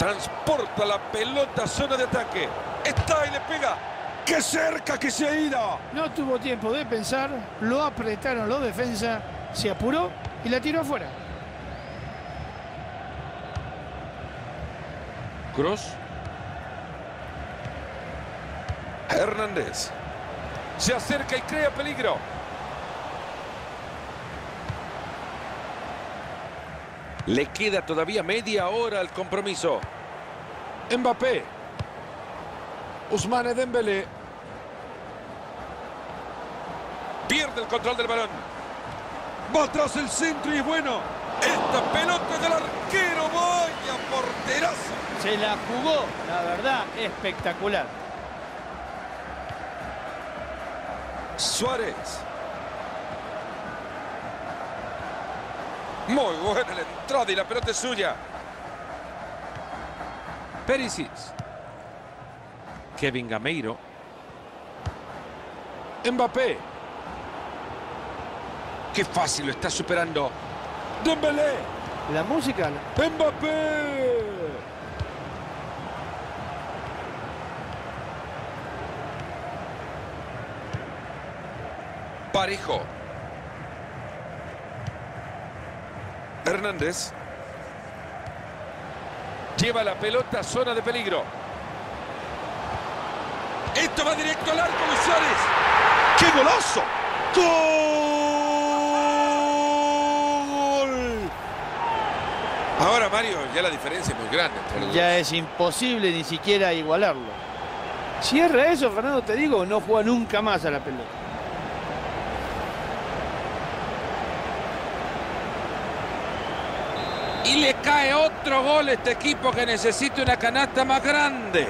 Transporta la pelota a zona de ataque. Está y le pega. ¡Qué cerca que se ha ido! No tuvo tiempo de pensar, lo apretaron los defensa, se apuró y la tiró afuera. Cruz. Hernández. Se acerca y crea peligro. Le queda todavía media hora al compromiso. Mbappé. Ousmane Dembélé. Pierde el control del balón. Va atrás el centro y es bueno. Esta pelota del arquero. Vaya porterazo. Se la jugó, la verdad, espectacular. Suárez. Muy buena la entrada y la pelota es suya. Perisic. Kevin Gameiro. Mbappé. Qué fácil lo está superando. Dembélé. La música, Mbappé. Parejo. Hernández. Lleva la pelota a zona de peligro. Esto va directo al arco Suárez. ¡Qué golazo! ¡Gol! Ahora, Mario, ya la diferencia es muy grande. entre los ya es imposible ni siquiera igualarlo. Cierra eso, Fernando, te digo, no juega nunca más a la pelota. Y le cae otro gol a este equipo que necesita una canasta más grande.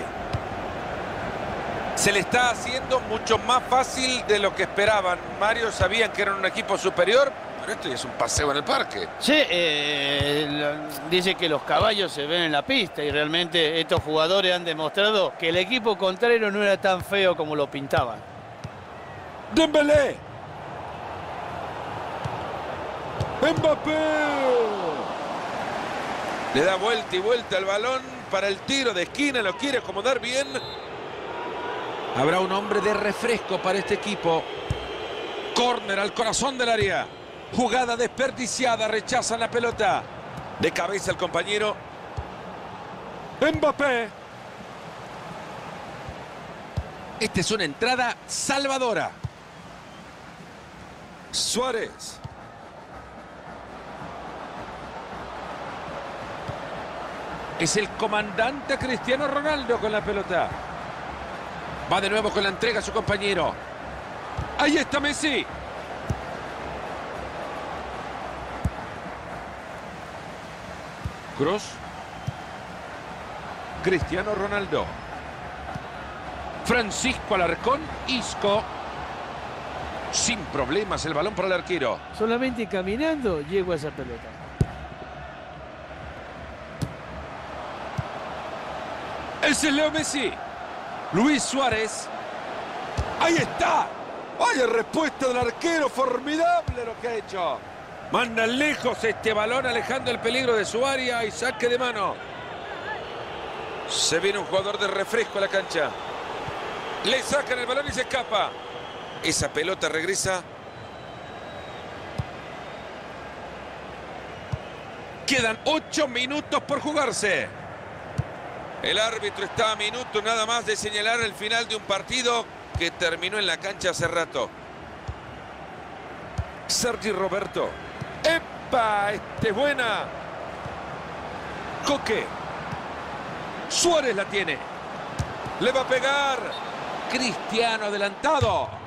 Se le está haciendo mucho más fácil de lo que esperaban. Mario sabían que eran un equipo superior, pero esto ya es un paseo en el parque. Sí, eh, dice que los caballos se ven en la pista y realmente estos jugadores han demostrado que el equipo contrario no era tan feo como lo pintaban. Dembélé. Mbappé. Le da vuelta y vuelta el balón para el tiro de esquina, lo quiere acomodar bien. Habrá un hombre de refresco para este equipo. Córner al corazón del área. Jugada desperdiciada, rechazan la pelota. De cabeza el compañero. Mbappé. Esta es una entrada salvadora. Suárez. Es el comandante Cristiano Ronaldo con la pelota. Va de nuevo con la entrega su compañero. Ahí está Messi. Cruz. Cristiano Ronaldo. Francisco Alarcón. Isco. Sin problemas el balón para el arquero. Solamente caminando llego a esa pelota. Ese es Leo Messi. Luis Suárez. Ahí está. Vaya respuesta del arquero. Formidable lo que ha hecho. Manda lejos este balón alejando el peligro de su área y saque de mano. Se viene un jugador de refresco a la cancha. Le sacan el balón y se escapa. Esa pelota regresa. Quedan ocho minutos por jugarse. El árbitro está a minuto nada más de señalar el final de un partido que terminó en la cancha hace rato. Sergi Roberto. ¡Epa! Este es buena. Coque. Suárez la tiene. Le va a pegar. Cristiano adelantado.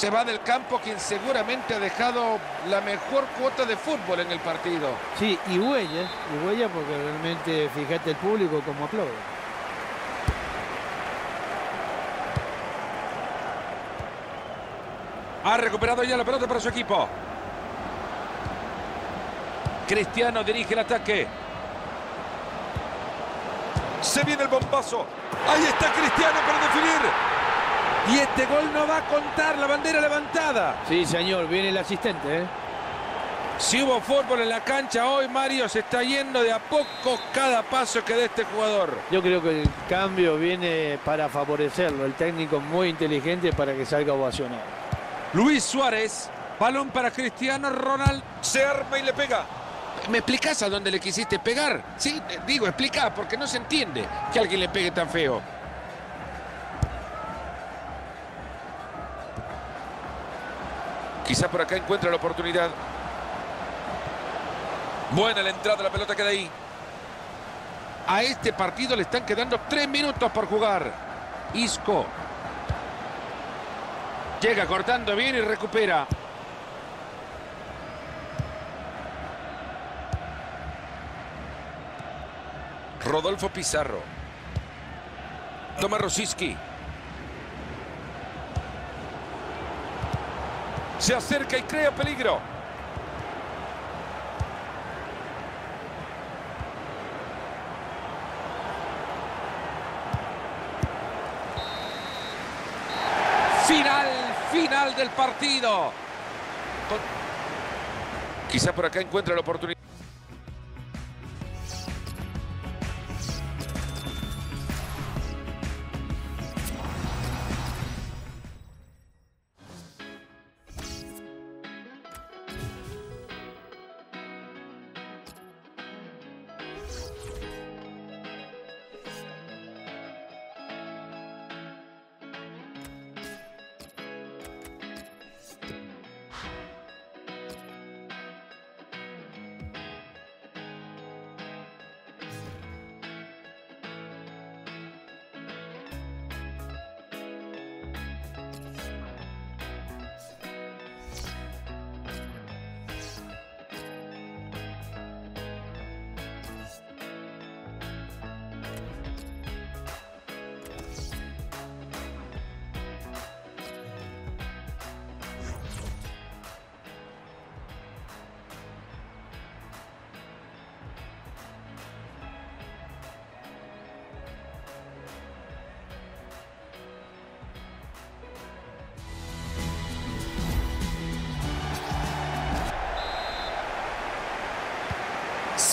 Se va del campo quien seguramente ha dejado la mejor cuota de fútbol en el partido. Sí, y huella, y huella porque realmente fíjate el público como aplaude. Ha recuperado ya la pelota para su equipo. Cristiano dirige el ataque. Se viene el bombazo. Ahí está Cristiano para definir. Y este gol no va a contar la bandera levantada. Sí, señor, viene el asistente, ¿eh? Si hubo fútbol en la cancha hoy, Mario se está yendo de a poco cada paso que dé este jugador. Yo creo que el cambio viene para favorecerlo. El técnico muy inteligente para que salga ovacionado. Luis Suárez, balón para Cristiano Ronaldo. Se arma y le pega. ¿Me explicás a dónde le quisiste pegar? Sí, digo, explica, porque no se entiende que alguien le pegue tan feo. Quizá por acá encuentra la oportunidad. Buena la entrada, la pelota queda ahí. A este partido le están quedando tres minutos por jugar. Isco. Llega cortando bien y recupera. Rodolfo Pizarro. Toma Rosiski. Se acerca y crea peligro. Final, final del partido. Quizá por acá encuentre la oportunidad.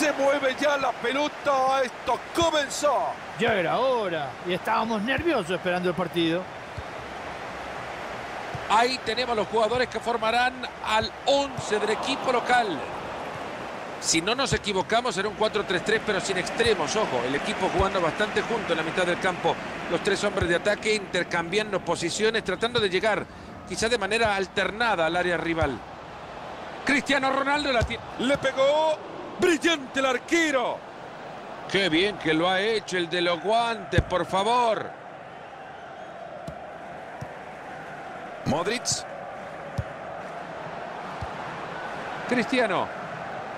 Se mueve ya la pelota. Esto comenzó. Ya era hora y estábamos nerviosos esperando el partido. Ahí tenemos los jugadores que formarán al 11 del equipo local. Si no nos equivocamos, será un 4-3-3, pero sin extremos. Ojo, el equipo jugando bastante junto en la mitad del campo. Los tres hombres de ataque intercambiando posiciones, tratando de llegar, quizás de manera alternada, al área rival. Cristiano Ronaldo la tiene. Le pegó. Brillante el arquero. Qué bien que lo ha hecho el de los guantes, por favor. Modric. Cristiano.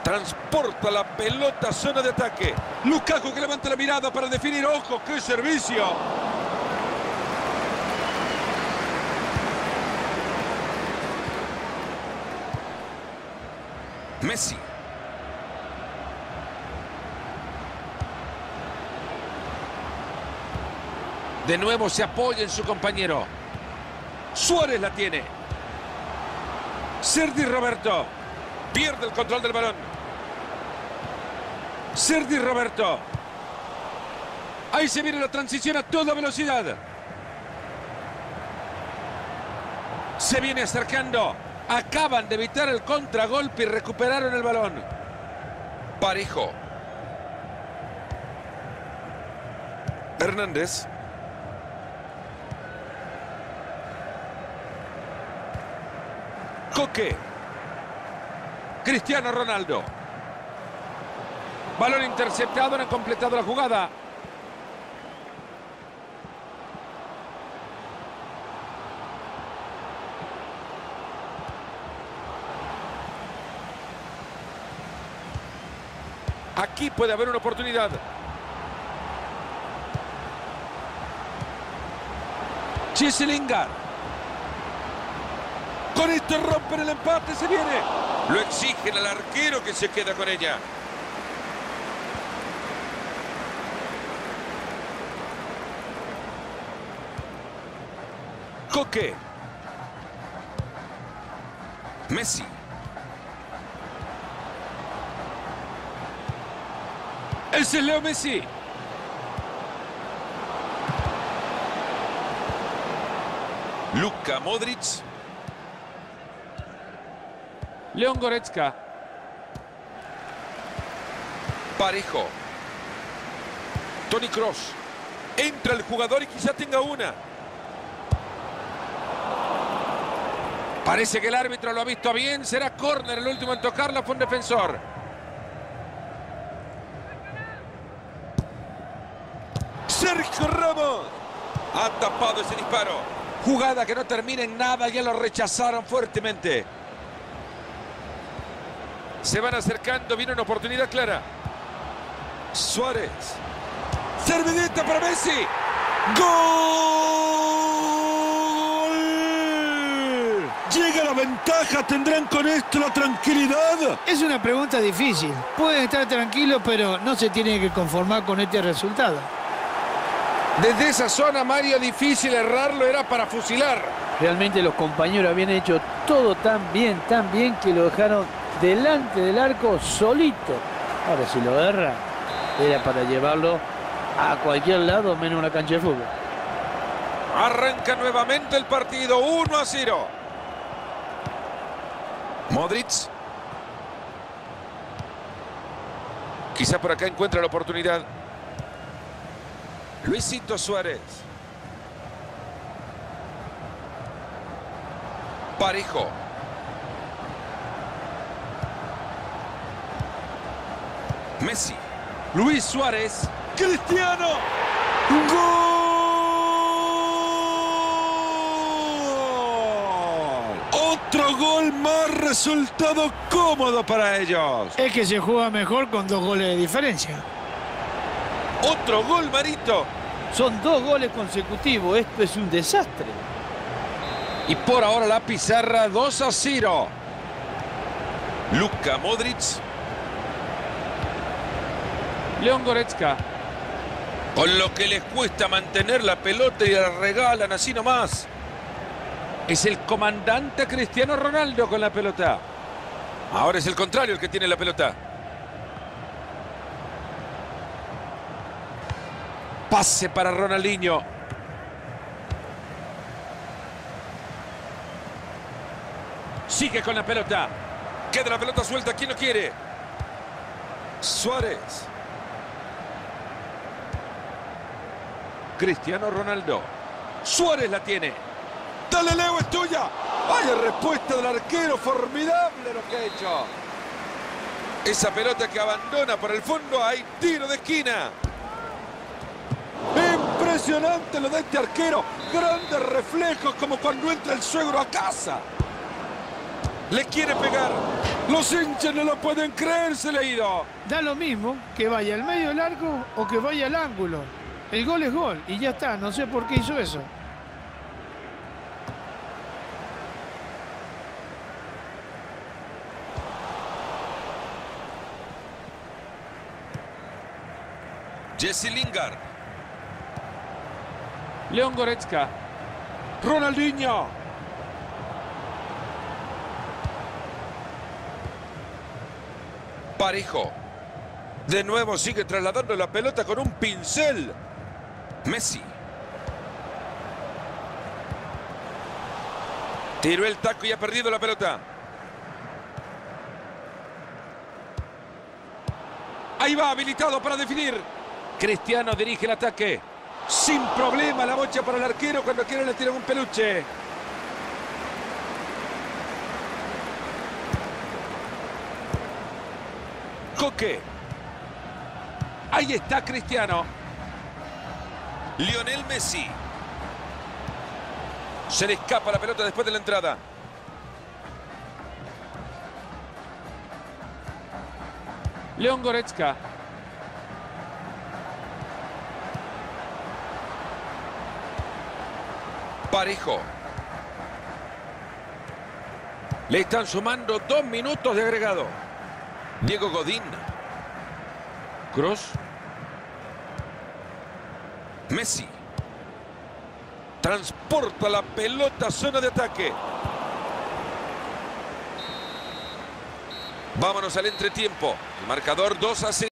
Transporta la pelota a zona de ataque. Lukaku que levanta la mirada para definir. ¡Ojo! ¡Qué servicio! Messi. De nuevo se apoya en su compañero. Suárez la tiene. Sergi Roberto. Pierde el control del balón. Sergi Roberto. Ahí se viene la transición a toda velocidad. Se viene acercando. Acaban de evitar el contragolpe y recuperaron el balón. Parejo. Hernández. Coque. Cristiano Ronaldo. Balón interceptado, no han completado la jugada. Aquí puede haber una oportunidad. Chiselingar. Con esto rompen el empate, se viene. Lo exigen al arquero que se queda con ella. Coque. Messi. Ese es Leo Messi. Luca Modric. León Goretzka. Parejo. Tony Cross. Entra el jugador y quizá tenga una. Parece que el árbitro lo ha visto bien. Será córner el último en tocarla. Fue un defensor. Sergio Ramos. Ha tapado ese disparo. Jugada que no termina en nada. Ya lo rechazaron fuertemente. Se van acercando. Viene una oportunidad clara. Suárez. Servidita para Messi. ¡Gol! Llega la ventaja. ¿Tendrán con esto la tranquilidad? Es una pregunta difícil. Pueden estar tranquilos, pero no se tienen que conformar con este resultado. Desde esa zona, Mario, difícil errarlo. Era para fusilar. Realmente los compañeros habían hecho todo tan bien, tan bien que lo dejaron delante del arco solito. Ahora si lo erra, era para llevarlo a cualquier lado menos una cancha de fútbol. Arranca nuevamente el partido. 1 a 0. Modric. Quizá por acá encuentra la oportunidad. Luisito Suárez. Parejo. Messi. Luis Suárez. Cristiano. ¡Gol! Otro gol más resultado cómodo para ellos. Es que se juega mejor con dos goles de diferencia. Otro gol, Marito. Son dos goles consecutivos. Esto es un desastre. Y por ahora la pizarra 2 a 0. Luka Modric. León Goretzka. Con lo que les cuesta mantener la pelota y la regalan así nomás. Es el comandante Cristiano Ronaldo con la pelota. Ahora es el contrario el que tiene la pelota. Pase para Ronaldinho. Sigue con la pelota. Queda la pelota suelta. ¿Quién lo quiere? Suárez. Cristiano Ronaldo. Suárez la tiene. Dale, Leo, es tuya. Vaya respuesta del arquero. Formidable lo que ha hecho. Esa pelota que abandona por el fondo. Hay tiro de esquina. Impresionante lo de este arquero. Grandes reflejos como cuando entra el suegro a casa. Le quiere pegar. Los hinchas no lo pueden creer, se le ha ido. Da lo mismo que vaya al medio del arco o que vaya al ángulo. El gol es gol y ya está. No sé por qué hizo eso. Jesse Lingard. León Goretzka. Ronaldinho. Parejo. De nuevo sigue trasladando la pelota con un pincel. Messi. Tiró el taco y ha perdido la pelota. Ahí va, habilitado para definir. Cristiano dirige el ataque. Sin problema la bocha para el arquero cuando quiere le tiran un peluche. Coque. Ahí está Cristiano. Lionel Messi. Se le escapa la pelota después de la entrada. León Goretzka. Parejo. Le están sumando dos minutos de agregado. Diego Godín. Cross. Messi. Transporta la pelota a zona de ataque. Vámonos al entretiempo. Marcador 2 a 0.